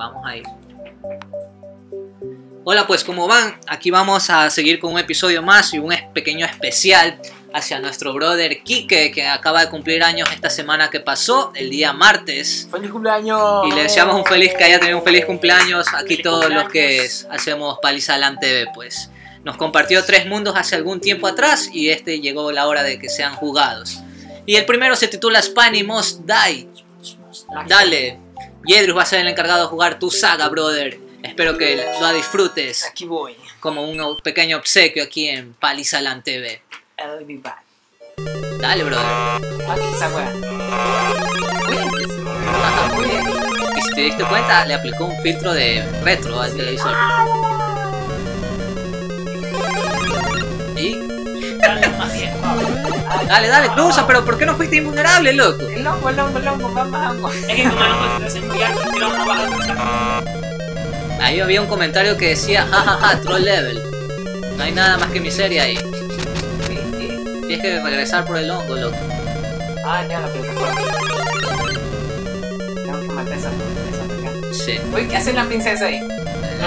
Vamos ahí. Hola, pues ¿cómo van? Aquí vamos a seguir con un episodio más y un pequeño especial hacia nuestro brother Kike que acaba de cumplir años esta semana que pasó, el día martes. ¡Feliz cumpleaños! Y le deseamos un feliz, que haya tenido un feliz cumpleaños aquí todos los que es- hacemos Palizalan TV, pues. Nos compartió tres mundos hace algún tiempo atrás y este llegó la hora de que sean jugados. Y el primero se titula Spiny Must Die. Dale, Yedrus va a ser el encargado de jugar tu saga, brother. Espero que lo disfrutes Aquí voy. como un pequeño obsequio aquí en Palizalan TV. I'll be back. Dale, brother. Aquí esa muy bien. Y si te diste cuenta, le aplicó un filtro de retro al televisor. Y Dale, dale, cruza, pero ¿por qué no fuiste invulnerable, loco? El longo, el longo, el longo, vamos. Es que como no puedes pero no vas a cruzar. Ahí había un comentario que decía, jajaja, troll level. No hay nada más que miseria ahí. Tienes que regresar por el hongo, loco. Ah, ya la plataforma. Tengo que matar esa. Sí. Uy, ¿qué hace la princesa ahí?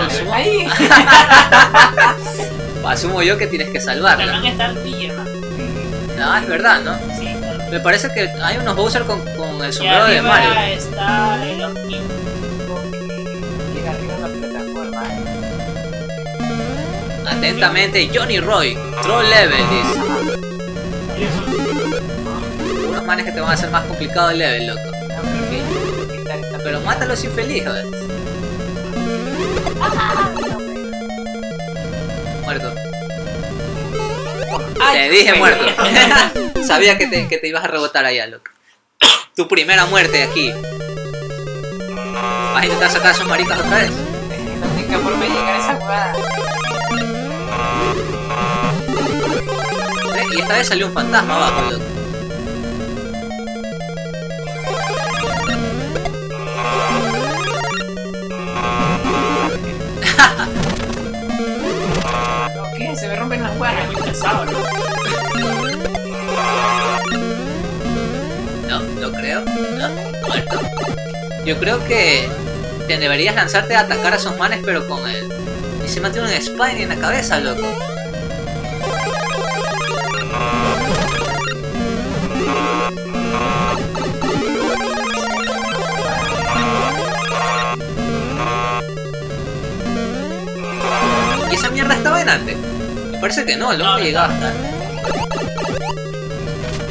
Asumo, Ahí. asumo yo que tienes que Pero salvarla. no está Luigi, hermano. No, es verdad, ¿no? Sí, claro. Me parece que hay unos Bowser con, con el sombrero de Mario. está el Oki. Y arriba la plataforma. Atentamente, Johnny Roy, troll level, dice. Unos manes que te van a hacer más complicado el level, loco. No, pero mátalos infeliz, joder. Muerto. Ay, Te dije qué muerto. Sabía que te, que te ibas a rebotar allá, loco. Tu primera muerte aquí. ¿Vas a intentar sacar a esos maricas otra vez? Única forma de llegar a esa jugada. ¿Ves? Y esta vez salió un fantasma abajo, loco. Pesado, ¿no? No, no creo. No, muerto. Yo creo que te deberías lanzarte a atacar a esos manes, pero con el. Y se mantiene un Spine en la cabeza, loco. ¿Y esa mierda estaba en antes? Parece que no, el hombre No, llegaba hasta.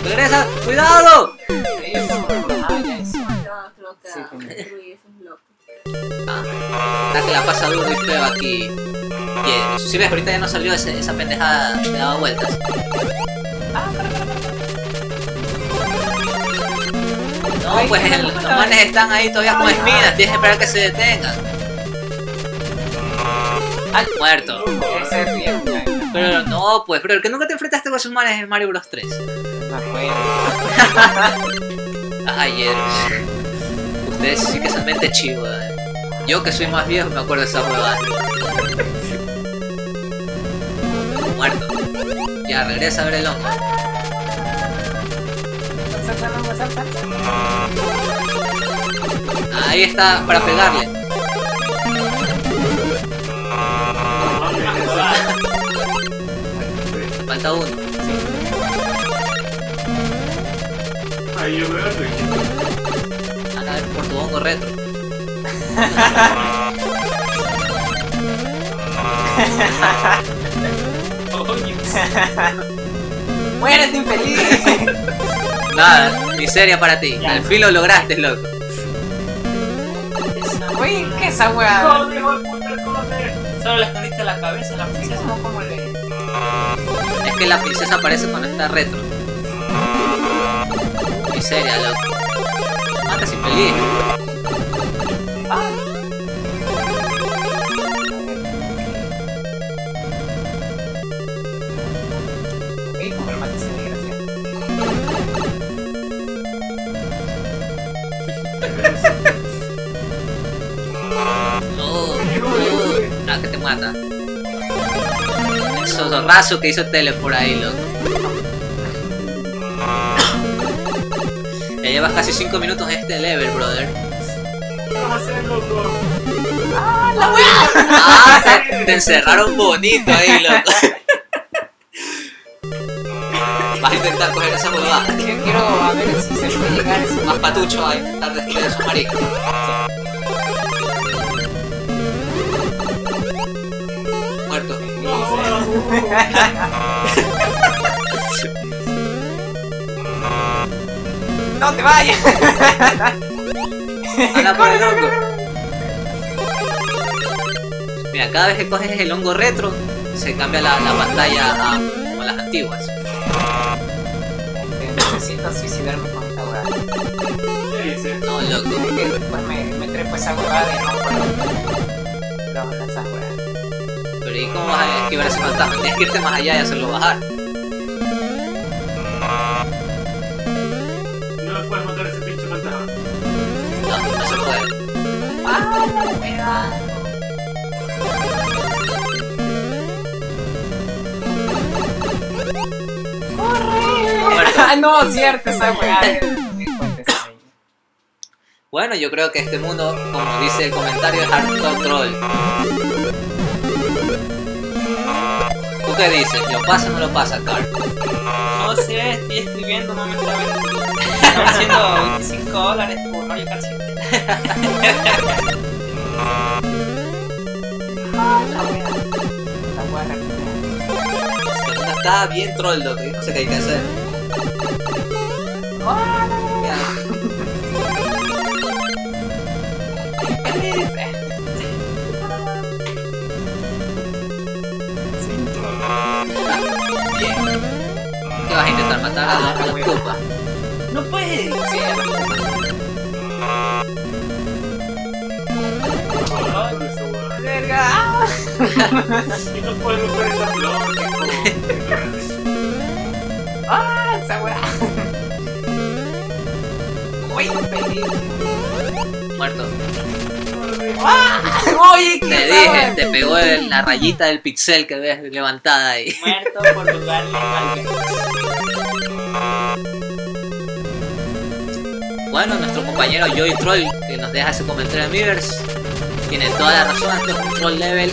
¡Regresa! ¡Cuidado! Ah, que. Ah, la que la pasa duro y feo aquí. Y si ves, ahorita ya no salió ese- esa pendejada que daba vueltas. No, pues el- los manes están ahí todavía con espinas, tienes que esperar que se detengan. ¡Ay, muerto! Pero no, pues, pero que nunca te enfrentaste con esos manes en Mario Bros 3. Me acuerdo. Ay, Eros. Ustedes sí que son mente chivo, eh. Yo que soy más viejo me acuerdo de esa huevada. Muerto. Ya, regresa a ver el hongo. Ahí está, para pegarle. Falta uno. Ahí yo veo a ver por tu hongo retro. ¡Muérete, infeliz! Nada, miseria para ti. Ya. Al fin lo lograste, loco. Uy, ¿qué es esa weá? Solo le escondiste la cabeza la princesa. como, como que la princesa aparece cuando está retro. Miseria, loco. Matas infeliz. Ah. Uy, como el mate ese desgraciado. No, no, nada que te mata. Zorrazo que hizo tele por ahí, loco. Ya llevas casi 5 minutos en este level, brother. vas a hacer, loco? Ah, te, te encerraron bonito ahí, loco. Vas a intentar coger esa huevada. Yo quiero a ver si se puede llegar a eso. Más patucho a intentar destruir maricos. Muerto. No te vayas. Anda por el hongo. Mira, cada vez que coges el hongo retro, se cambia la, la pantalla a como las antiguas. Necesito suicidarme con esta huevada. ¿Qué dices? No, loco. Es que después me, me trepo esa huevada y no puedo. Pero. Pero ¿y cómo vas a esquivar ese fantasma? Tienes que irte más allá y hacerlo bajar. No me puedes matar ese pinche fantasma. No, no se puede. ¡Ah! Muerto. Ah, no, cierto, esa. Bueno, yo creo que este mundo, como dice el comentario, es Hard Troll. ¿Tú qué dices? ¿Lo pasa o no lo pasa, Carl? No sé, estoy escribiendo momentáneamente. Estamos haciendo 25 dólares por Mario Kart 7. Ah, está bien troll, loco. Yo no sé qué hay que hacer. ¡Ah, ¿Qué vas a intentar matar a los, a los Koopas? No puede. Ah, huevada. verga. ¡Ah! Y no puedes romper esa. ¡Ah, esa weá! ¡Uy! Muerto. ¡Ah! ¡Oye, qué Te dije, te pegó el- la rayita del pixel que ves levantada ahí. Muerto por jugarle mal. Bueno, nuestro compañero Joy Troll, que nos deja ese comentario en Miiverse, tiene toda la razón, este es un troll level.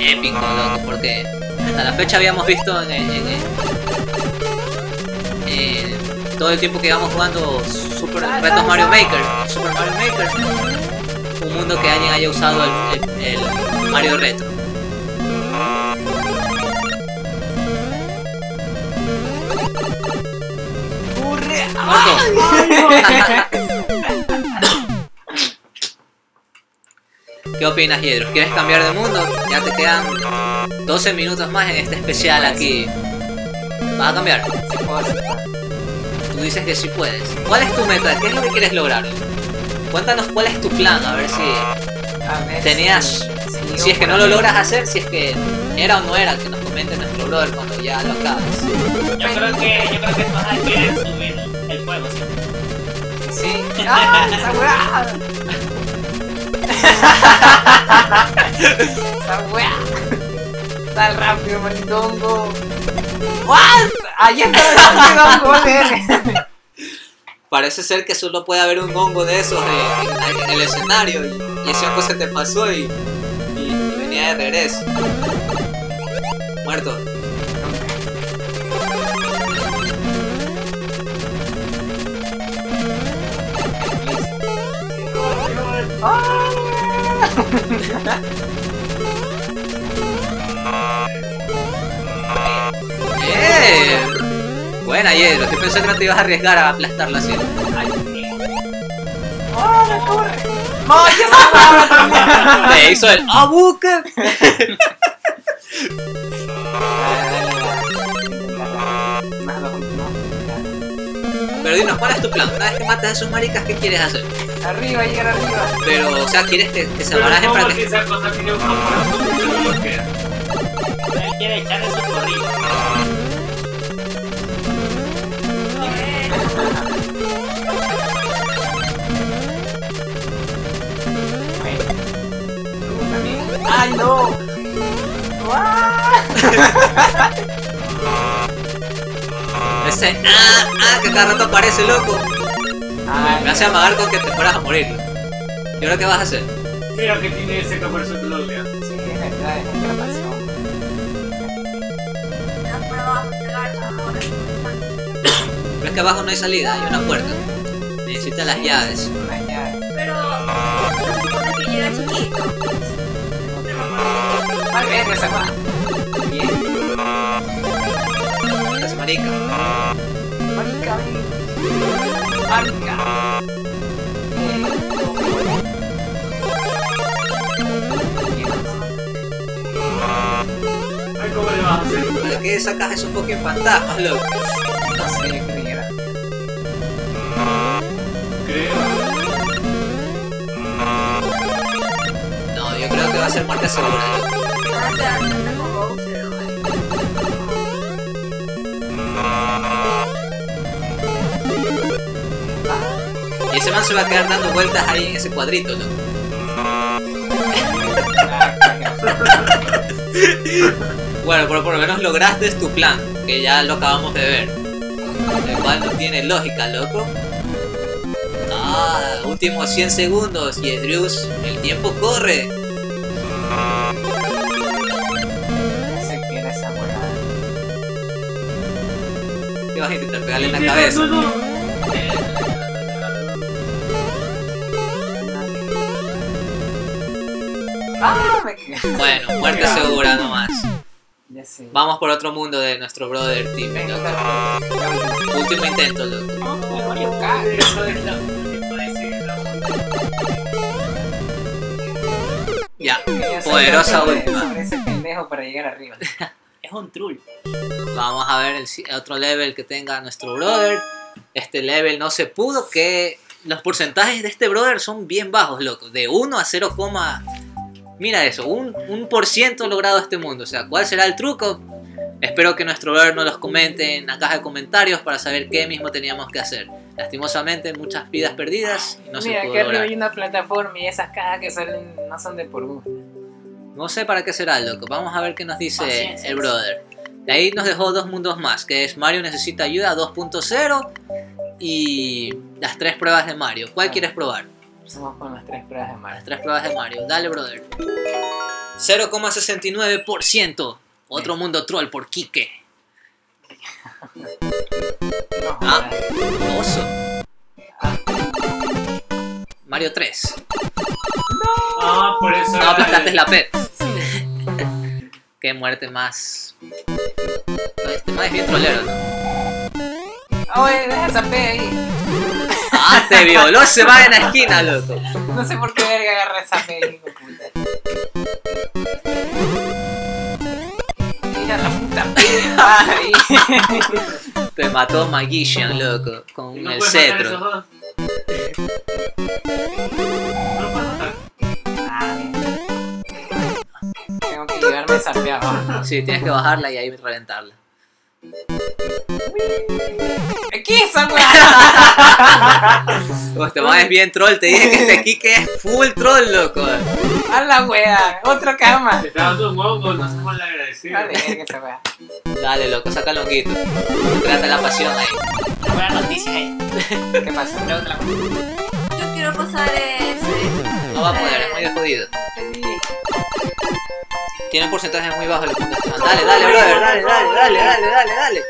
Épico, loco, porque hasta la fecha habíamos visto en, en- en- en todo el tiempo que íbamos jugando Super Retos Mario Maker, Super Mario Maker, un mundo que alguien haya usado el, el- el Mario Retro. ¿Qué opinas, Yedros? ¿Quieres cambiar de mundo? Ya te quedan 12 minutos más en este especial aquí. ¿Vas a cambiar? Tú dices que sí puedes. ¿Cuál es tu meta? ¿Qué es lo que quieres lograr? Cuéntanos cuál es tu plan, a ver si, Tenías- si, es que no lo logras hacer, si es que era o no era, que nos comente nuestro brother cuando ya lo acabes. Yo creo que, yo creo que tú vas a querer subir ¡Ah, esa weá! esa weá. Sal rápido, maldito. ¿What? Ahí está el hongo, verga. Parece ser que solo puede haber un hongo de esos en, el escenario y, y ese hongo se te pasó y- y venía de regreso. Muerto. ¡Eh! Buena, Yedro. Yo pensé que no te ibas a arriesgar a aplastarlo así. ¡Oh, me corre! ¡No, ya se va! Te hizo el ¡Abuque! Pero dinos, ¿cuál es tu plan? Una vez que matas a esos maricas, ¿qué quieres hacer? Arriba, llegar arriba. Pero, o sea, ¿quieres que, que se Pero barajen ¿cómo para que... lo bloquea? Él quiere echarle su corrido. ¡Ay, no! ¡Ah! Ese ¡Ah! ¡Ah! Que cada rato aparece, loco. Ay, Me hace amagar con que te fueras a morir. ¿Y ahora qué vas a hacer? Mira que tiene ese caparazón de Lolea. Sí, es verdad, es nuestra pasión. Pero es que abajo no hay salida, hay una puerta. Necesitas las llaves. Una llave. Pero que llega chiquito. Esa guapa. Bien. Marica. Marica. Marica. Ay, ¿cómo le vas a hacer? ¿Para qué esa caja es un poco fantasmas, loco? No sé, yo creyera. Creo. No, yo creo que va a ser muerte segura. loco. Y ese man se va a quedar dando vueltas ahí en ese cuadrito, loco. Ah, Bueno, pero por lo menos lograste tu plan, que ya lo acabamos de ver. El cual no tiene lógica, loco. Ah, últimos 100 segundos y Edrius, el tiempo corre. No. ¿Qué vas a intentar pegarle en la cabeza? Ah, me. Bueno, muerte segura nomás. Ya sé. Vamos por otro mundo de nuestro brother Venga, loco. la- Último intento, loco. Ya, poderosa última. sobre ese pendejo para llegar arriba. Es un troll. Vamos a ver el otro level que tenga nuestro brother. Este level no se pudo, que los porcentajes de este brother son bien bajos, loco. De 1 a 0, mira eso, un, un por ciento logrado este mundo. O sea, ¿cuál será el truco? Espero que nuestro brother nos los comente en la caja de comentarios para saber qué mismo teníamos que hacer. Lastimosamente, muchas vidas perdidas y no Mira, se pudo lograr. hay una plataforma y esas cajas que salen no son de por gusto. No sé para qué será, loco. Vamos a ver qué nos dice el brother. De ahí nos dejó dos mundos más, que es Mario necesita ayuda 2.0 y las tres pruebas de Mario. ¿Cuál Ah. quieres probar? Vamos con las tres pruebas de Las Mario. tres pruebas de Mario. Dale, brother. 0,69%. Otro mundo troll por Kike. No, Ah. Oso. Mario 3. Ah, por eso. No aplastaste la P. Qué muerte más. No, Este más es bien trolero, ¿no? Oye, deja esa P ahí. Ah, te violó ese va en la esquina, loco. No sé por qué verga agarra esa P, hijo de puta. Mira la puta ahí. Te mató Magician, loco, ¿Y con no el cetro. Ah. Tengo que llevarme esa. Sí, tienes que bajarla y ahí reventarla. ¿Qué es esa weá? Oh, este man es bien troll, te dije que este Kike es full troll, loco. A la weá, otra cama. Te está dando un hongo, no somos la agradecida. Verga esa weá. Dale, loco, saca el honguito. Trata la pasión ahí. Buena noticia, eh. ¿Qué pasa? Yo quiero pasar ese. No va a poder, es muy de jodido. Tiene un porcentaje muy bajo el punto. Dale, dale, brother, dale, dale, dale, dale, dale, dale.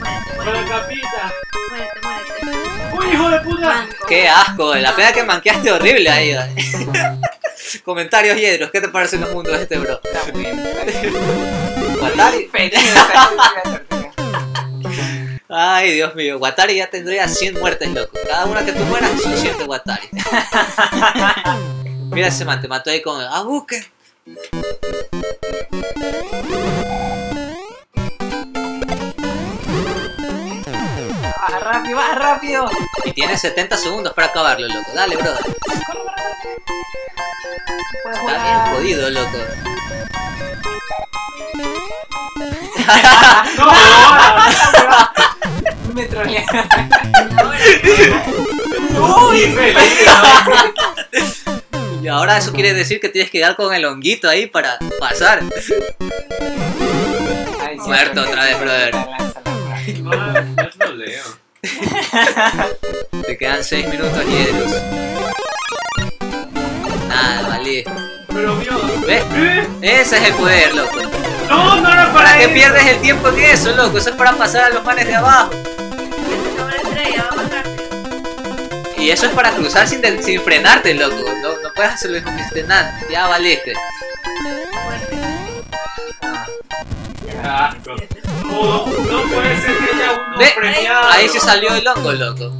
Muérete, la capita. muérete, muérete. ¡Uy, hijo de puta! Manco. Qué asco, la pena que manqueaste horrible ahí. ¿vale? Comentarios yedros, ¿qué te parecen los mundos de este bro? Está está bien. Watari. Ay, Dios mío, Watari ya tendría 100 muertes, loco. Cada una que tú mueras son 100 de Watari. Mira ese man, te mató ahí con el ah, busque. Rápido, baja rápido. Y tienes 70 segundos para acabarlo, loco. Dale, brother. Está bien jodido, loco. ¡No! Me trolearon. ¡Uy! Y ahora eso quiere decir que tienes que dar con el honguito ahí para pasar. Ay, sí, Muerto otra vez, brother. lanza la frase. No, no es troleo. Te quedan 6 minutos yedros. listo. Pero Dios. ¿Ves? ¿Eh? Ese es el poder, loco. No, no era para ¿Para qué pierdes el tiempo en eso, loco? Eso es para pasar a los manes de abajo. Y eso es para cruzar sin, de- sin frenarte, loco. No, no puedes hacerlo este nada. Ya valiste. Asco. No, no puede ser que haya uno Ve, premiado. ahí se salió el hongo, loco.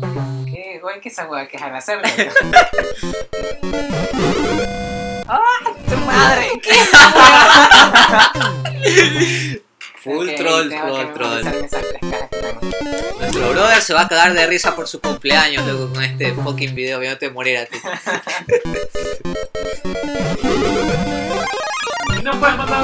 ¿Qué, güey? ¿Qué esa hueá que dejan hacerlo? ¡Ah! ¡Tu madre! ¿Qué es esa? Full Ok, troll, que full troll. que. Nuestro brother se va a cagar de risa por su cumpleaños, loco, con este fucking video viéndote morir a ti. No puedes matar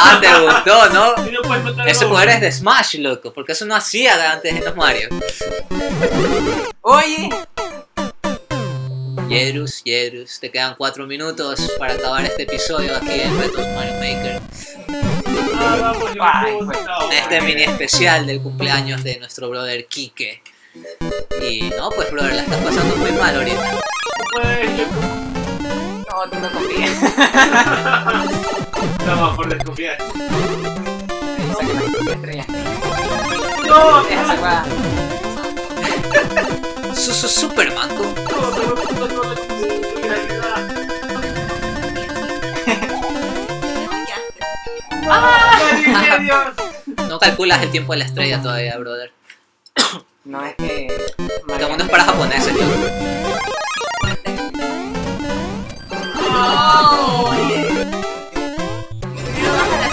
Ah, te gustó, ¿no? No puedes matar a Ese la- poder es de Smash, loco, porque eso no hacía antes en los Mario. Oye, Yerus, Yerus, te quedan 4 minutos para acabar este episodio aquí en Retos Mario Maker. Ah, vamos, yo Ay, puedo, pues. no, En este mini especial del cumpleaños de nuestro brother Kike. Y no, pues brother, la estás pasando muy mal ahorita. No yo no, confías. estaba por desconfiar. Estrella. No, esa hueá. Su, su Superman, ¿cómo? no, calculas el tiempo de la estrella todavía, brother. No es que. Este mundo es para japoneses, loco.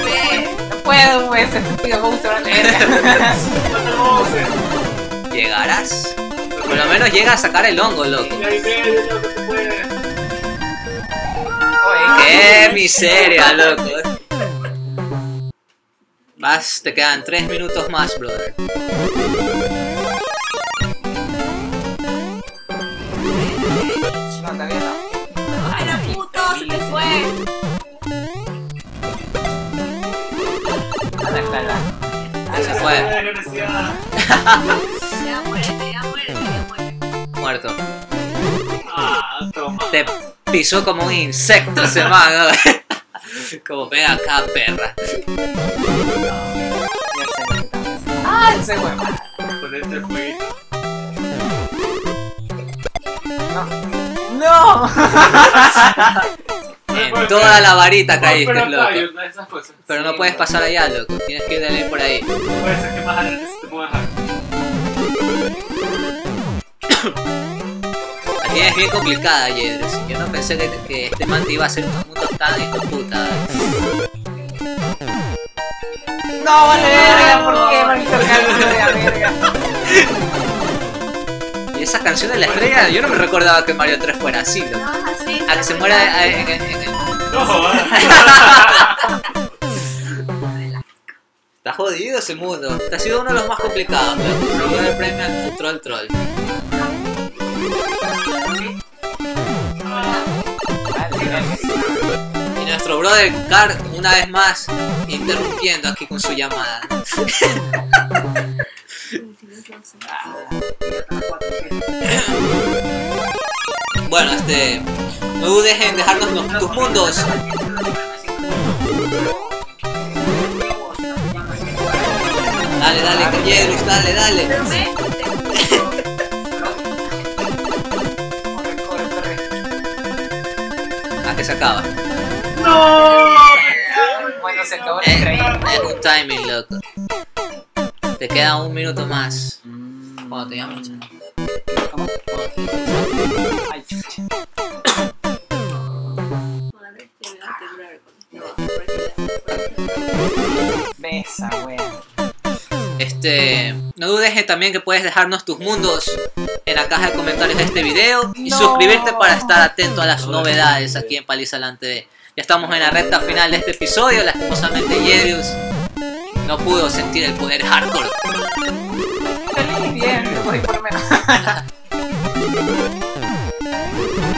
Fe. No puedo, pues, estúpido Bowser Bowser. ¿Llegarás? Por lo menos llega a sacar el hongo, loco. No ¡Qué miseria, loco! Vas, te quedan 3 minutos más, brother. Ya muérete, ya muérete, ya muérete. muerto. Ah, toma. Te pisó como un insecto ese man, ¿no? Como ven acá, perra. ¡Ah, ese huevo! Ponete el jueguito. ¡No! En toda la varita caíste, loco. yo- no, esas cosas. Pero no puedes pasar allá, loco. Tienes que ir de ley por ahí. Puede ser que más adelante se te pueda dejar. La tienes bien complicada, Jedros. Yo no pensé que, que este man te iba a hacer un mundo tan hijo de puta. ¡No, vale verga! ¿Por qué, de la verga? Y esa canción de la estrella, yo no me recordaba que Mario 3 fuera así, loco. No, así. A que se muera eh, en, en- en- en- No. Está jodido ese mundo. Este ha sido uno de los más complicados, lleva el premio al Troll Troll. Y nuestro brother Car, una vez más, interrumpiendo aquí con su llamada. Bueno, este. No dudes en dejarnos los- tus mundos. Dale, dale, Jedrus, dale, dale. A que se acaba. ¡No! Bueno, se acabó la Es, estrella. es un timing, loco. Te queda un minuto más. Cuando te llamo. Besa, wea. Este, no dudes en también que puedes dejarnos tus mundos en la caja de comentarios de este video y No. suscribirte para estar atento a las novedades aquí en Palizalán TV. Ya estamos en la recta final de este episodio, lastimosamente Yerius no pudo sentir el poder hardcore. Feliz bien, voy por menos.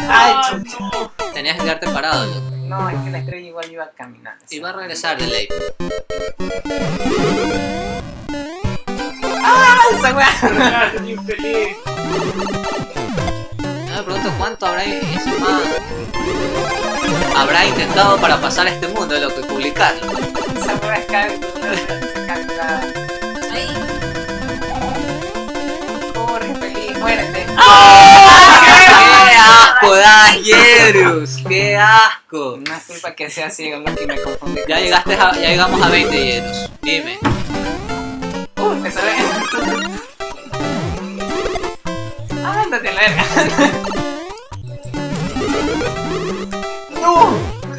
Ay, chucha. no. Tenías que quedarte parado, loco. No, es que la estrella igual iba caminando. Y va a regresar de ley. ¡Ah, esa weá! Ah, me pregunto cuánto habrá ese man habrá intentado para pasar a este mundo, lo que publicarlo. Esa weá es calculada. Ahí. Corre, feliz, muérete. ¡Qué asco das, Yerus! ¡Qué asco! No es culpa que sea ciego, lo que me confundí. Ya llegaste a- ya llegamos a 20 Yerus. Dime. Uh, me sale. Ándate, la verga. ¡No!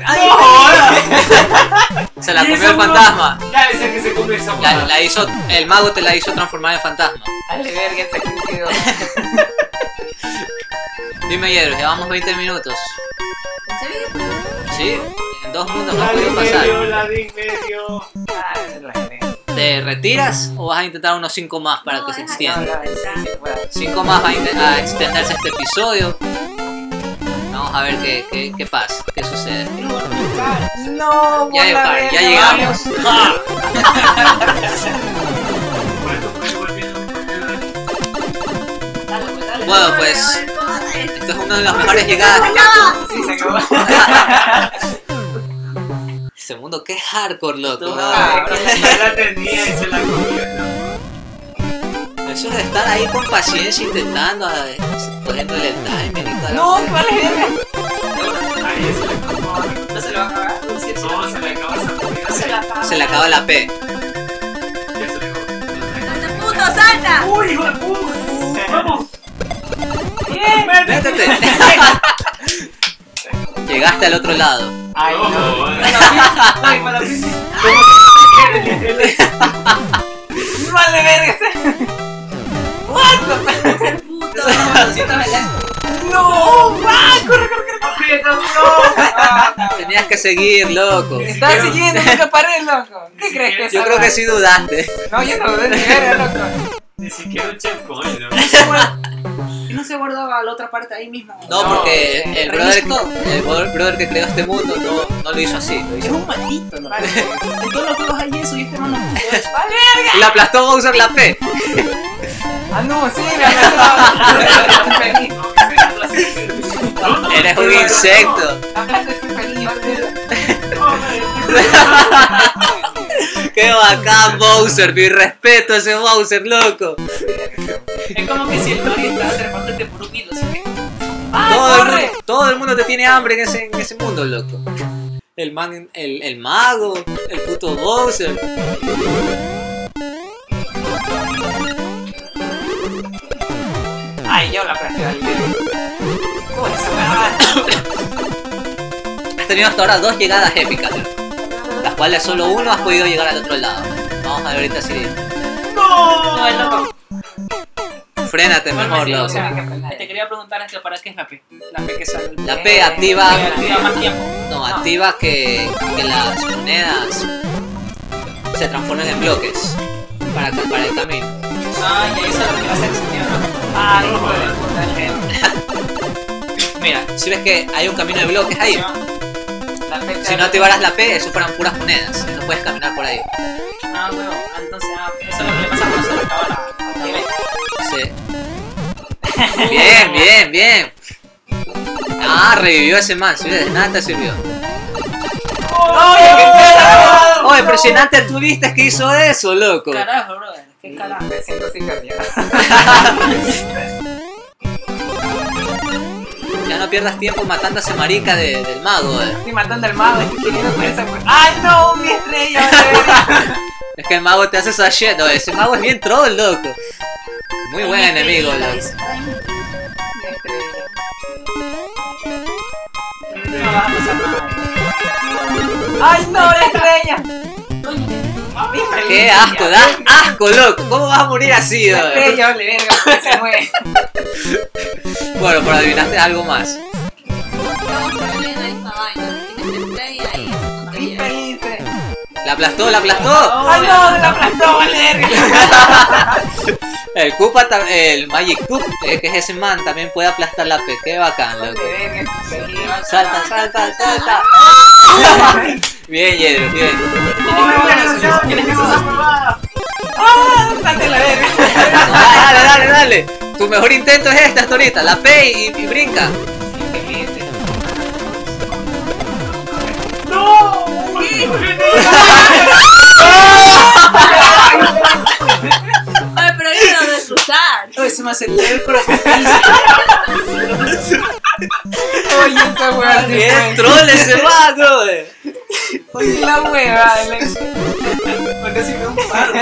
¡Ay, Se la ¿Y comió el fantasma. Ya decía que se come esa La, la hizo, el mago te la hizo transformar en fantasma. Dale, verga, ese sentido. Dime Yerus, llevamos 20 minutos. ¿En serio? ¿Sí? En dos mundos no podido pasar. medio, la medio. Ah, la verga. ¿Te retiras o vas a intentar unos 5 más para No, que se extienda? No, la verga, sí, sí, puedo. 5 más va a, extenderse este episodio. Vamos a ver qué, qué, qué pasa, qué sucede. No, Ya, llega- ya llegamos. Bueno, pues, pues. Bueno, pues esto es una de las mejores llegadas. Sí, se acabó. Mundo, qué hardcore, loco. Tú, Ah, Ya la tenía y se la comió. Eso de estar ahí con paciencia intentando, eh, poniéndole el timer y No. ¿cuál es? Ahí se acabó. No se le va a acabar. Sí, sí, No, se le acaba esa se la acaba. Se le acaba la P. Ya se le acabó. ¡Este puto, salta! ¡Uy, hijo de puta! ¡Vamos! Bien. Métete. Llegaste al otro lado. Ay, no. Ay, para. Vale, verga. ese- What the fuck? ¡Este puto! No, va, corre, corre, corre. Tenías que seguir, loco. Estás siguiendo, nunca paré, loco. ¿Qué crees que es Yo creo que sí dudaste. No, yo no dudé loco. Ni siquiera un checkpoint, ¿no? Y no se guardaba la otra parte ahí mismo. No, No, porque sí. el brother, el bro- brother que creó este mundo no, no lo hizo así. Lo Es hizo. un maldito, ¿no? Vale, En todos los juegos hay eso y este mano no puso eso. vale, verga. Y la aplastó Bowser la P. Ah, no, sí, me aplastó. Eres un insecto. Qué bacán Bowser, mi respeto a ese Bowser, loco. Es como que si el Mario estaba Todo el, corre! mundo, todo el mundo te tiene hambre en ese, en ese mundo, loco. El, man, el, el mago, el puto Bowser. Ay, yo la aplasté, vale. ¿Cómo es esa weá? Has tenido hasta ahora dos llegadas épicas, loco, las cuales solo uno has podido llegar al otro lado. Vamos a ver ahorita si. No, loco. Frénate mejor, loco. Te quería preguntar que para qué es la P. La P que sale. La P activa. Que activa más tiempo. No, activa que, que las monedas se transformen en bloques para, para el camino. Ah, y ahí sale lo que va a ser sentido, ¿no? Gente. Mira, si ves que hay un camino de bloques ahí, si no activaras la P, eso fueran puras monedas no puedes caminar por ahí. Ah, huevo. Entonces, ah, eso es lo que le pasa cuando se acaba la. Sí. Bien, bien, bien. Ah, revivió ese man, ¿sí? de nada te sirvió. ¡Oye, qué carajo! Oh, impresionante, tú viste que hizo eso, loco. Carajo, brother. Qué carajo. Me siento sin cambiar. Ya no pierdas tiempo matando a ese marica de- del mago, eh. Estoy matando al mago, estoy queriendo con esa weá. ¡Ay, no! ¡Mi estrella! Es que el mago te hace esa shit, no, ese mago es bien troll, loco. Muy buen enemigo, loco. ¡Ay, no! ¡La estrella! Qué asco, da asco, loco. ¿Cómo vas a morir así, La loco? estrella, vale, verga, porque se mueve. Bueno, pero adivinaste algo más. Aplastó, la aplastó. ¡Ay, no! ¡La aplastó, vale, verga! El Koopa, el Magic Coop, eh, que es ese man, también puede aplastar la P. Qué bacán, loco. Salta, salta, salta. Bien, Yedro, bien. ¡Ay, bueno, no, ¿Quieres que no, se no, no. ¡Ah! ¡Date la verga! Dale, dale, dale. Tu mejor intento es este hasta ahorita. La P y, y brinca. ¡No! Ay, pero yo no lo de cruzar. Oye, se me aceleró el corazón. Oye, esa hueva sí Bien, fue. troll ese va, brother. Oye, la hueva. la- Porque si no un paro.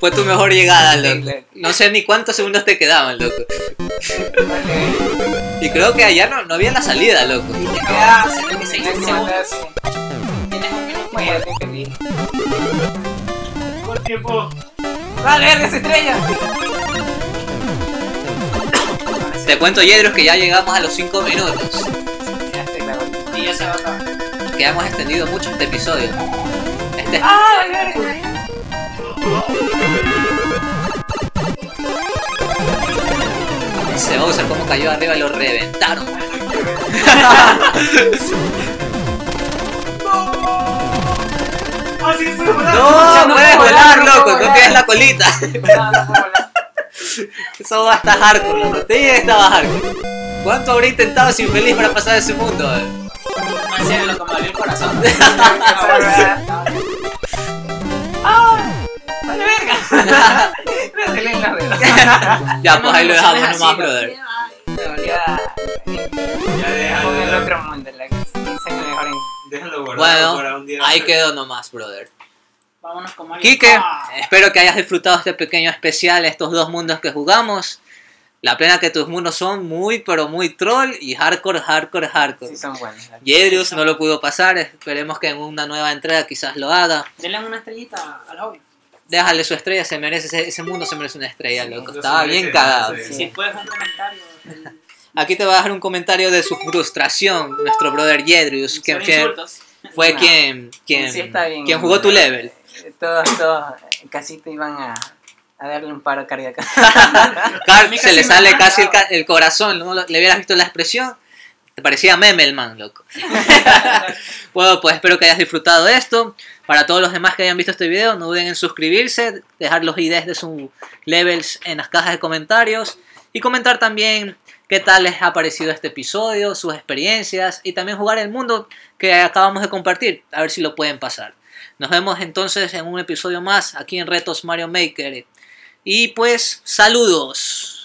Fue tu mejor llegada, loco. No sé ni cuántos segundos te quedaban, loco. Y creo que allá no, no había la salida, loco. Te queda 76 Hay que segundos. Por tiempo. Verga, se estrella. Te cuento, Yedros, que ya llegamos a los 5 minutos. Y ya se va a acabar. Que hemos extendido mucho este episodio. Este, ¡Ah, verga! ese Bowser como cayó arriba y lo reventaron. ¡Ah, sí, No, no puedes volar, loco, no tienes la colita. No, no puedo volar. Eso va hasta hardcore, loco. Te llega estaba hardcore. ¿Cuánto habré intentado sin feliz para pasar ese mundo? eh? No, en serio, lo que me abrió el corazón. ¡Ah! ¡Vale, verga! Me aceleré en la verga. Ya, pues ahí lo dejamos nomás, ¿no? brother. Ya, Ya el otro mundo, Déjalo guardado para Bueno, un día. ahí quedó nomás, brother. Vámonos con Mario. Quique, Ah, espero que hayas disfrutado este pequeño especial, estos dos mundos que jugamos. La pena que tus mundos son muy, pero muy troll y hardcore, hardcore, hardcore. Sí, son buenos. No lo pudo pasar, esperemos que en una nueva entrega quizás lo haga. Denle una estrellita al hobby. Déjale su estrella, se merece ese, ese mundo se merece una estrella, Ese loco. Estaba bien cagado. Si puedes un comentario. Aquí te voy a dejar un comentario de su frustración, nuestro brother Yedrius, quien insultos. fue No. quien, quien, Sí, quien jugó tu level. Todos, todos casi te iban a, a darle un paro cardíaco. Se le sale casi el, corazón, ¿no? Le hubieras visto la expresión, te parecía meme el man, loco. Bueno, pues espero que hayas disfrutado de esto. Para todos los demás que hayan visto este video, no duden en suscribirse, dejar los IDs de sus levels en las cajas de comentarios y comentar también qué tal les ha parecido este episodio, sus experiencias y también jugar el mundo que acabamos de compartir, a ver si lo pueden pasar. Nos vemos entonces en un episodio más aquí en Retos Mario Maker. Y pues, saludos.